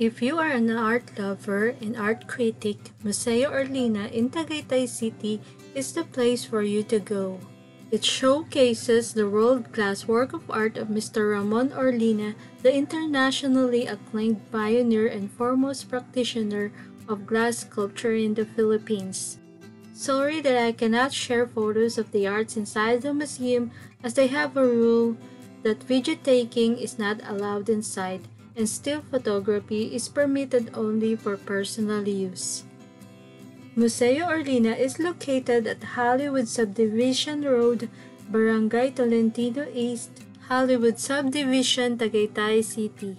If you are an art lover and art critic, Museo Orlina in Tagaytay City is the place for you to go. It showcases the world-class work of art of Mr. Ramon Orlina, the internationally acclaimed pioneer and foremost practitioner of glass sculpture in the Philippines. Sorry that I cannot share photos of the arts inside the museum as they have a rule that video taking is not allowed inside and still photography is permitted only for personal use. Museo Orlina is located at Hollywood Subdivision Road, Barangay Tolentino East, Hollywood Subdivision, Tagaytay City.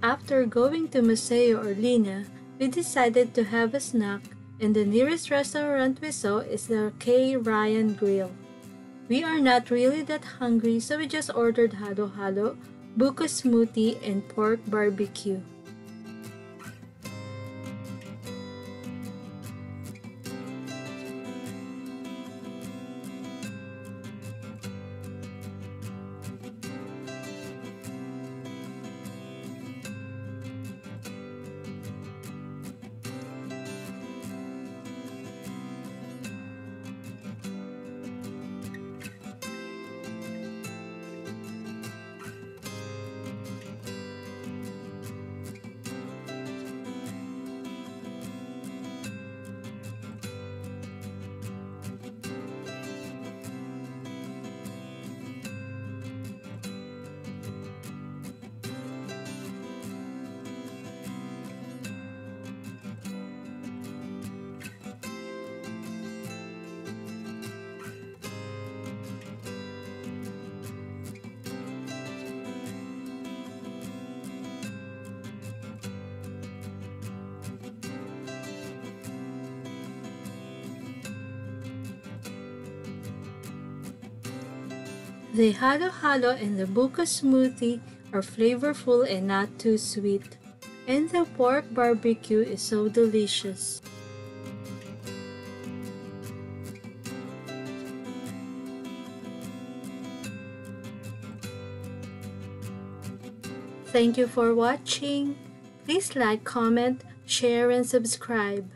After going to Museo Orlina, we decided to have a snack and the nearest restaurant we saw is the Kaye Ryan Grill. We are not really that hungry so we just ordered halo halo, buko smoothie, and pork barbecue. The halo halo and the buko smoothie are flavorful and not too sweet. And the pork barbecue is so delicious. Thank you for watching. Please like, comment, share, and subscribe.